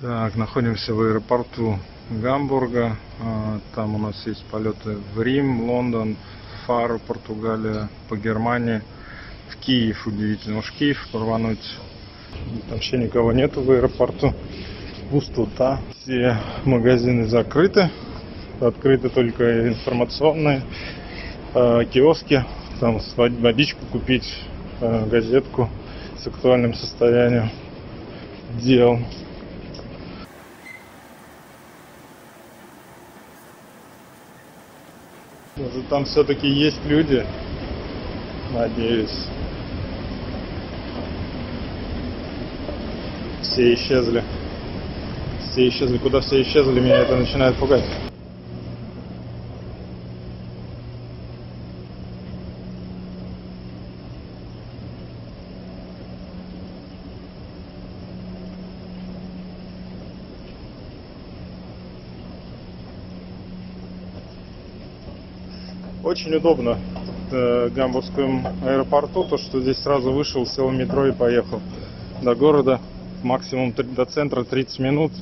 Так, находимся в аэропорту Гамбурга. А, Там у нас есть полеты в Рим, Лондон, Фару, Португалия, по Германии, в Киев. Удивительно, уж Киев порвануть. Вообще никого нету в аэропорту. Пустота. Все магазины закрыты. Открыты только информационные э, киоски. Там водичку купить, э, газетку с актуальным состоянием дел. Там все-таки есть люди? Надеюсь. Все исчезли. Все исчезли. Куда все исчезли, меня это начинает пугать. Очень удобно в э, гамбургском аэропорту, то что здесь сразу вышел, сел в метро и поехал до города. Максимум до центра 30 минут.